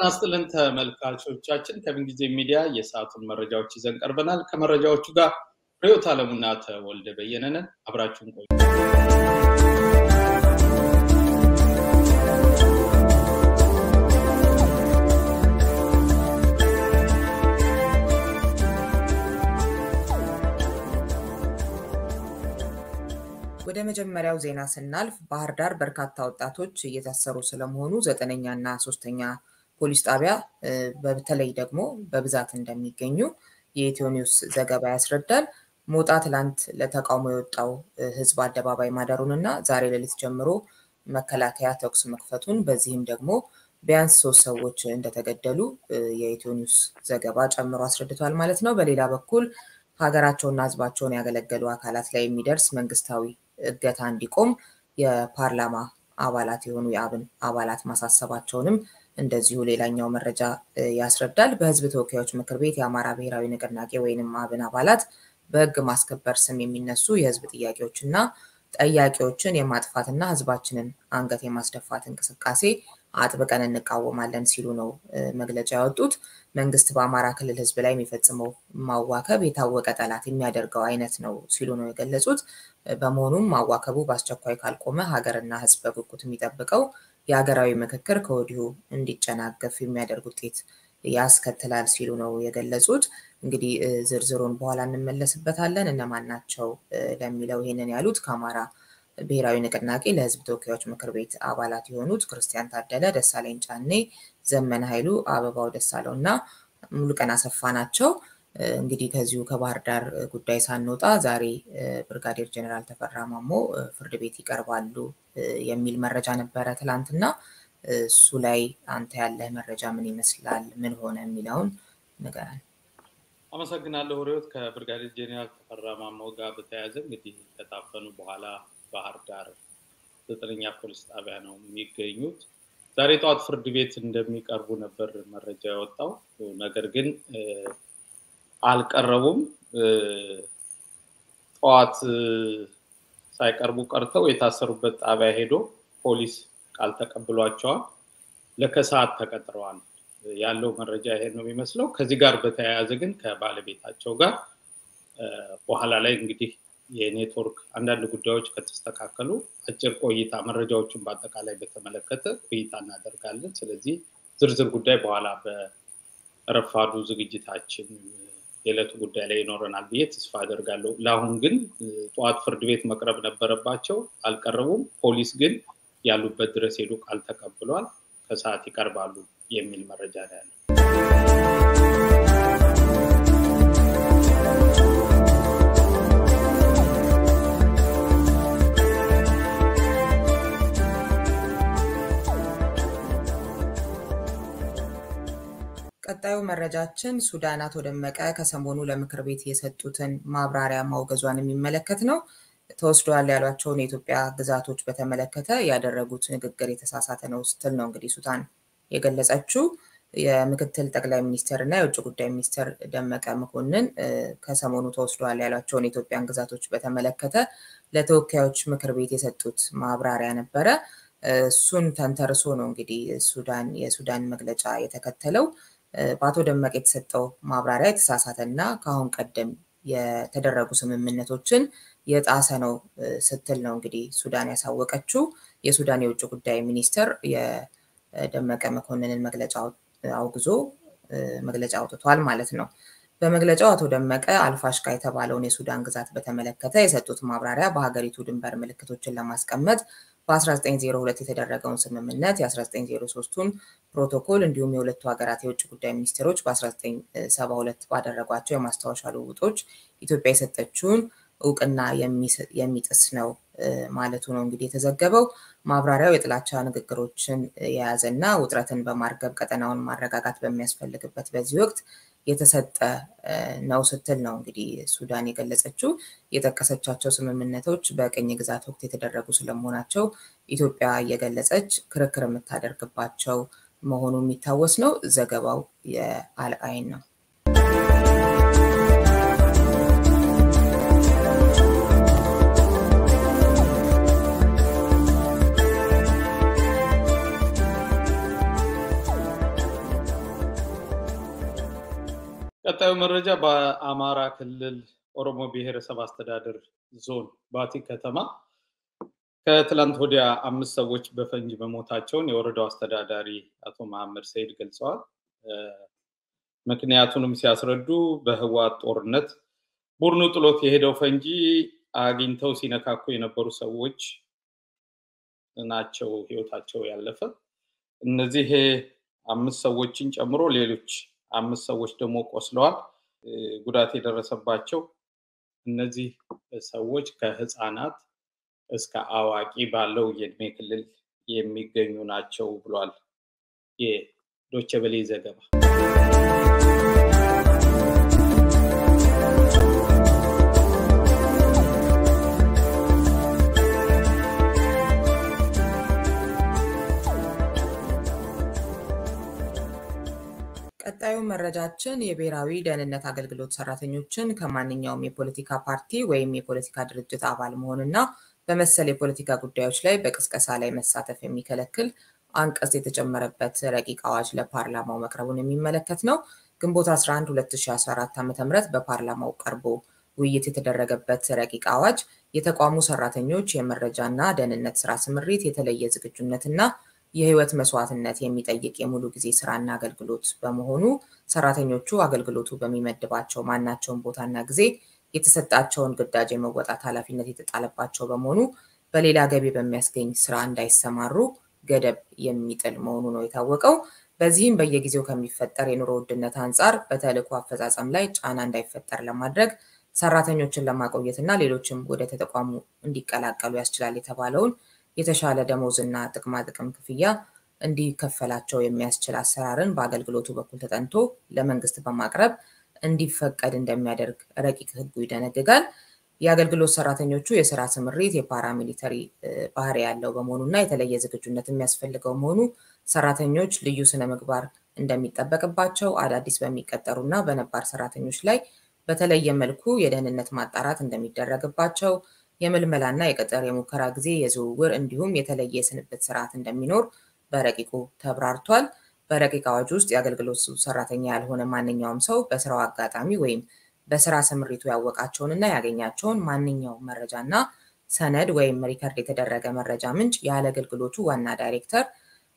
ጤና ይስጥልን ተመልካቾቻችን፣ ከምንጊዜ ሚዲያ የሰዓቱን መረጃዎች ይዘን ቀርበናል። ከመረጃዎቹ ጋር ርዕዮት አለሙና ተወልደ በየነ አብራችሁን ቆዩ። ወደ መጀመሪያው ዜና ስናልፍ ባህር ዳር በርካታ ወጣቶች እየታሰሩ ስለመሆኑ ዘጠነኛ እና ሶስተኛ ፖሊስ ጣቢያ በተለይ ደግሞ በብዛት እንደሚገኙ የኢትዮ ኒውስ ዘገባ ያስረዳል። ሞጣ ትላንት ለተቃውሞ የወጣው ህዝብ አደባባይ ማደሩን እና ዛሬ ሌሊት ጀምሮ መከላከያ ተኩስ መክፈቱን በዚህም ደግሞ ቢያንስ ሶስት ሰዎች እንደተገደሉ የኢትዮ ኒውስ ዘገባ ጨምሮ አስረድቷል ማለት ነው። በሌላ በኩል ሀገራቸውና ህዝባቸውን ያገለገሉ አካላት ላይ የሚደርስ መንግስታዊ እገታ እንዲቆም የፓርላማ አባላት የሆኑ የአብን አባላት ማሳሰባቸውንም እንደዚሁ ሌላኛው መረጃ ያስረዳል። በህዝብ ተወካዮች ምክር ቤት የአማራ ብሔራዊ ንቅናቄ ወይንም አብን አባላት በህግ ማስከበር ስም የሚነሱ የህዝብ ጥያቄዎች እና ጠያቂዎችን የማጥፋትና ህዝባችንን አንገት የማስደፋት እንቅስቃሴ አጥብቀን እንቃወማለን ሲሉ ነው መግለጫ ያወጡት። መንግስት በአማራ ክልል ህዝብ ላይ የሚፈጽመው ማዋከብ የታወቀ ጠላት የሚያደርገው አይነት ነው ሲሉ ነው የገለጹት። በመሆኑም ማዋከቡ በአስቸኳይ ካልቆመ ሀገርና ህዝብ በጉጉት የሚጠብቀው የሀገራዊ ምክክር ከወዲሁ እንዲጨናገፍ የሚያደርግ ውጤት ያስከትላል ሲሉ ነው የገለጹት። እንግዲህ ዝርዝሩን በኋላ እንመለስበታለን። እነማን ናቸው ለሚለው ይሄንን ያሉት ከአማራ ብሔራዊ ንቅናቄ ለህዝብ ተወካዮች ምክር ቤት አባላት የሆኑት ክርስቲያን ታደለ፣ ደሳለኝ ጫኔ፣ ዘመነ ኃይሉ፣ አበባው ደሳለው እና ሙሉቀን አሰፋ ናቸው። እንግዲህ ከዚሁ ከባህር ዳር ጉዳይ ሳንወጣ ዛሬ ብርጋዴር ጀኔራል ተፈራ ማሞ ፍርድ ቤት ይቀርባሉ የሚል መረጃ ነበረ ትላንትና። እሱ ላይ አንተ ያለህ መረጃ ምን ይመስላል? ምን ሆነ የሚለውን ንገረን። አመሰግናለሁ ርዕዮት። ከብርጋዴር ጄኔራል ተፈራ ማሞ ጋር በተያያዘ እንግዲህ ከታፈኑ በኋላ ባህር ዳር ዘጠነኛ ፖሊስ ጣቢያ ነው የሚገኙት። ዛሬ ጠዋት ፍርድ ቤት እንደሚቀርቡ ነበር መረጃ የወጣው። ነገር ግን አልቀረቡም። ጠዋት ሳይቀርቡ ቀርተው የታሰሩበት ጣቢያ ሄዶ ፖሊስ ቃል ተቀብሏቸዋል። ለከሰዓት ተቀጥረዋል ያለው መረጃ ይሄ ነው የሚመስለው። ከዚህ ጋር በተያያዘ ግን ከባለቤታቸው ጋር በኋላ ላይ እንግዲህ የኔትወርክ አንዳንድ ጉዳዮች ከተስተካከሉ አጭር ቆይታ መረጃዎችን በአጠቃላይ በተመለከተ ቆይታ እናደርጋለን። ስለዚህ ዝርዝር ጉዳይ በኋላ በረፋዱ ዝግጅታችን የዕለቱ ጉዳይ ላይ ይኖረናል ብዬ ተስፋ አደርጋለሁ። ለአሁን ግን ጠዋት ፍርድ ቤት መቅረብ ነበረባቸው፣ አልቀረቡም። ፖሊስ ግን ያሉበት ድረስ ሄዶ ቃል ተቀብሏል። ከሰዓት ይቀርባሉ የሚል መረጃ ነው ያለው። ቀጣዩ መረጃችን ሱዳን አቶ ደመቀ ከሰሞኑ ለምክር ቤት የሰጡትን ማብራሪያ ማውገዟን የሚመለከት ነው። ተወስደዋል ያሏቸውን የኢትዮጵያ ግዛቶች በተመለከተ ያደረጉት ንግግር የተሳሳተ ነው ስትል ነው እንግዲህ ሱዳን የገለጸችው። የምክትል ጠቅላይ ሚኒስትር እና የውጭ ጉዳይ ሚኒስትር ደመቀ መኮንን ከሰሞኑ ተወስደዋል ያሏቸውን የኢትዮጵያን ግዛቶች በተመለከተ ለተወካዮች ምክር ቤት የሰጡት ማብራሪያ ነበረ። እሱን ተንተርሶ ነው እንግዲህ ሱዳን የሱዳን መግለጫ የተከተለው። በአቶ ደመቀ የተሰጠው ማብራሪያ የተሳሳተ እና ከአሁን ቀደም የተደረጉ ስምምነቶችን የጣሰ ነው ስትል ነው እንግዲህ ሱዳን ያሳወቀችው። የሱዳን የውጭ ጉዳይ ሚኒስትር የደመቀ መኮንንን መግለጫ አውግዞ መግለጫ አውጥቷል ማለት ነው። በመግለጫው አቶ ደመቀ አልፋሽካ የተባለውን የሱዳን ግዛት በተመለከተ የሰጡት ማብራሪያ በሀገሪቱ ድንበር ምልክቶችን ለማስቀመጥ በ1902 የተደረገውን ስምምነት የ1903ቱን ፕሮቶኮል እንዲሁም የሁለቱ ሀገራት የውጭ ጉዳይ ሚኒስቴሮች በ1972 ባደረጓቸው የማስታወሻ ልውውጦች ኢትዮጵያ የሰጠችውን እውቅና የሚጥስ ነው ማለቱ ነው እንግዲህ የተዘገበው። ማብራሪያው የጥላቻ ንግግሮችን የያዘና ውጥረትን በማርገብ ቀጠናውን ማረጋጋት በሚያስፈልግበት በዚህ ወቅት የተሰጠ ነው ስትል ነው እንግዲህ ሱዳን የገለጸችው። የጠቀሰቻቸው ስምምነቶች በቅኝ ግዛት ወቅት የተደረጉ ስለመሆናቸው ኢትዮጵያ እየገለጸች ክርክር የምታደርግባቸው መሆኑ የሚታወስ ነው። ዘገባው የአልአይን ነው። ቀጣዩ መረጃ በአማራ ክልል ኦሮሞ ብሔረሰብ አስተዳደር ዞን ባቲ ከተማ ከትላንት ወዲያ አምስት ሰዎች በፈንጅ መሞታቸውን የወረዳው አስተዳዳሪ አቶ መሐመድ ሰይድ ገልጸዋል። ምክንያቱንም ሲያስረዱ በህወሓት ጦርነት ቡድኑ ጥሎት የሄደው ፈንጂ አግኝተው ሲነካኩ የነበሩ ሰዎች ናቸው ህይወታቸው ያለፈ። እነዚህ አምስት ሰዎችን ጨምሮ ሌሎች አምስት ሰዎች ደግሞ ቆስለዋል። ጉዳት የደረሰባቸው እነዚህ ሰዎች ከህፃናት እስከ አዋቂ ባለው የእድሜ ክልል የሚገኙ ናቸው ብሏል ቬለ ዘገባ። መረጃችን የብሔራዊ ደህንነት አገልግሎት ሰራተኞችን ከማንኛውም የፖለቲካ ፓርቲ ወይም የፖለቲካ ድርጅት አባል መሆንና በመሰል የፖለቲካ ጉዳዮች ላይ በቅስቀሳ ላይ መሳተፍ የሚከለክል አንቀጽ የተጨመረበት ረቂቅ አዋጅ ለፓርላማው መቅረቡን የሚመለከት ነው። ግንቦት 11 2014 ዓ ም በፓርላማው ቀርቦ ውይይት የተደረገበት ረቂቅ አዋጅ የተቋሙ ሰራተኞች የመረጃና ደህንነት ስራ ስምሪት የተለየ ዝግጁነትና የህይወት መስዋዕትነት የሚጠይቅ የሙሉ ጊዜ ስራና አገልግሎት በመሆኑ ሰራተኞቹ አገልግሎቱ በሚመድባቸው ማናቸውን ቦታና ጊዜ የተሰጣቸውን ግዳጅ የመወጣት ኃላፊነት የተጣለባቸው በመሆኑ በሌላ ገቢ በሚያስገኝ ስራ እንዳይሰማሩ ገደብ የሚጥል መሆኑ ነው የታወቀው። በዚህም በየጊዜው ከሚፈጠር የኑሮ ውድነት አንጻር በተልዕኮ አፈጻጸም ላይ ጫና እንዳይፈጠር ለማድረግ ሰራተኞችን ለማቆየት እና ሌሎችም ወደ ተቋሙ እንዲቀላቀሉ ያስችላል የተባለውን የተሻለ ደሞዝና ጥቅማ ጥቅም ክፍያ እንዲከፈላቸው የሚያስችል አሰራርን በአገልግሎቱ በኩል ተጠንቶ ለመንግስት በማቅረብ እንዲፈቀድ እንደሚያደርግ ረቂቅ ህጉ ይደነግጋል። የአገልግሎት ሰራተኞቹ የስራ ስምሪት የፓራሚሊተሪ ባህሪ ያለው በመሆኑ እና የተለየ ዝግጁነት የሚያስፈልገው መሆኑ ሰራተኞች ልዩ ስነ ምግባር እንደሚጠበቅባቸው፣ አዳዲስ በሚቀጠሩ እና በነባር ሰራተኞች ላይ በተለየ መልኩ የደህንነት ማጣራት እንደሚደረግባቸው የምልመላና የቅጥር የሙከራ ጊዜ የዝውውር እንዲሁም የተለየ የስንብት ስርዓት እንደሚኖር በረቂቁ ተብራርቷል። በረቂቅ አዋጅ ውስጥ የአገልግሎት ሰራተኛ ያልሆነ ማንኛውም ሰው በስራው አጋጣሚ ወይም በስራ ስምሪቱ ያወቃቸውን እና ያገኛቸውን ማንኛውም መረጃ እና ሰነድ ወይም record የተደረገ መረጃ ምንጭ ያለ አገልግሎቱ ዋና ዳይሬክተር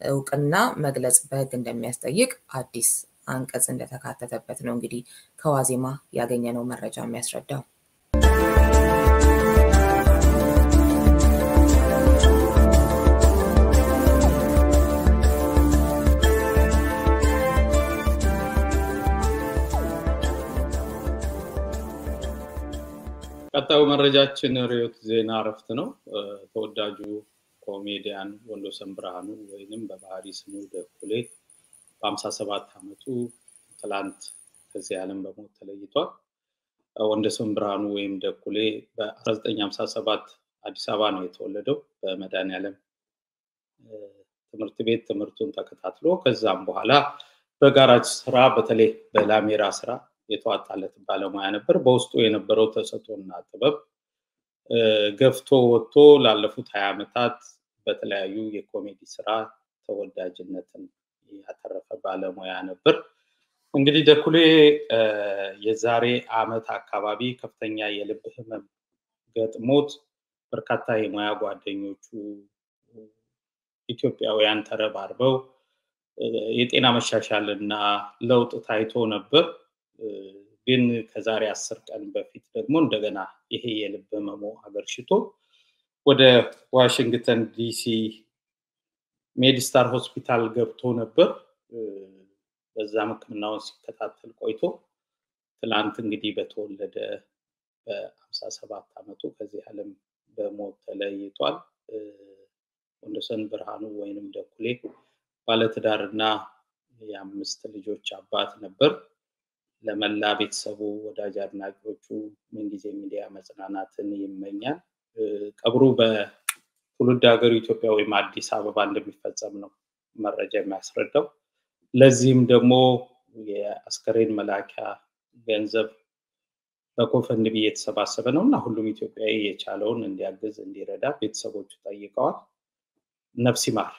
እውቅና መግለጽ በህግ እንደሚያስጠይቅ አዲስ አንቀጽ እንደተካተተበት ነው እንግዲህ ከዋዜማ ያገኘነው መረጃ የሚያስረዳው። ቀጣዩ መረጃችን ርዕዮት ዜና እረፍት ነው። ተወዳጁ ኮሜዲያን ወንዶሰን ብርሃኑ ወይንም በባህሪ ስሙ ደኩሌ በሀምሳ ሰባት ዓመቱ ትላንት ከዚህ ዓለም በሞት ተለይቷል። ወንዶሰን ብርሃኑ ወይም ደኩሌ በ1957 አዲስ አበባ ነው የተወለደው በመድኃኔዓለም ትምህርት ቤት ትምህርቱን ተከታትሎ ከዛም በኋላ በጋራጅ ስራ በተለይ በላሜራ ስራ የተዋጣለት ባለሙያ ነበር። በውስጡ የነበረው ተሰጥኦና ጥበብ ገፍቶ ወጥቶ ላለፉት ሀያ ዓመታት በተለያዩ የኮሜዲ ስራ ተወዳጅነትን ያተረፈ ባለሙያ ነበር። እንግዲህ ደኩሌ የዛሬ አመት አካባቢ ከፍተኛ የልብ ህመም ገጥሞት በርካታ የሙያ ጓደኞቹ ኢትዮጵያውያን ተረባርበው የጤና መሻሻል እና ለውጥ ታይቶ ነበር። ግን ከዛሬ አስር ቀን በፊት ደግሞ እንደገና ይሄ የልብ ህመሙ አገርሽቶ ወደ ዋሽንግተን ዲሲ ሜዲስታር ሆስፒታል ገብቶ ነበር። በዛም ህክምናውን ሲከታተል ቆይቶ ትላንት እንግዲህ በተወለደ በሀምሳ ሰባት ዓመቱ ከዚህ ዓለም በሞት ተለይቷል። ወንዶሰን ብርሃኑ ወይንም ደኩሌ ባለትዳርና የአምስት ልጆች አባት ነበር። ለመላ ቤተሰቡ፣ ወዳጅ አድናቂዎቹ ምንጊዜ ሚዲያ መጽናናትን ይመኛል። ቀብሩ በትውልድ ሀገሩ ኢትዮጵያ ወይም አዲስ አበባ እንደሚፈጸም ነው መረጃ የሚያስረዳው። ለዚህም ደግሞ የአስከሬን መላኪያ ገንዘብ በኮፈንድቢ እየተሰባሰበ ነው እና ሁሉም ኢትዮጵያዊ የቻለውን እንዲያግዝ እንዲረዳ ቤተሰቦቹ ጠይቀዋል። ነፍስ ይማር።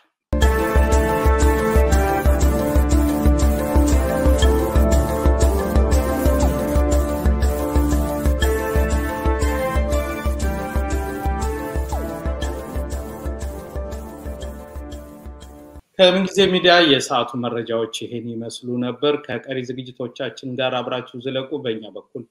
ከምንጊዜ ሚዲያ የሰዓቱ መረጃዎች ይሄን ይመስሉ ነበር። ከቀሪ ዝግጅቶቻችን ጋር አብራችሁ ዝለቁ። በእኛ በኩል